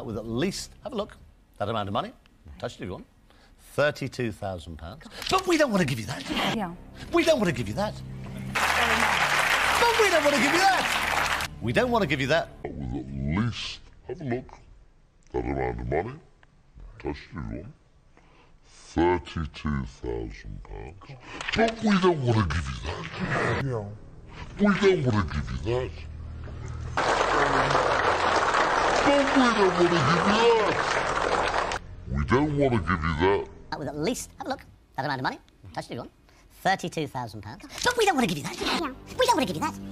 with at least, have a look, that amount of money. Touch it if you want. £32,000. But we don't want to give you that. Yeah. We don't want to give you that. But we don't want to give you that. We don't want to give you that. with at least, have a look, that amount of money, touch it if you want, £32,000. But we don't want to give you that. Yeah. We don't want to give you that. We don't want to give you that. We don't want to give you that. Uh, with at least, have a look, that amount of money. Touch it if you £32,000. But we don't want to give you that. We don't want to give you that. But we don't want to give you that. We don't want to give you that.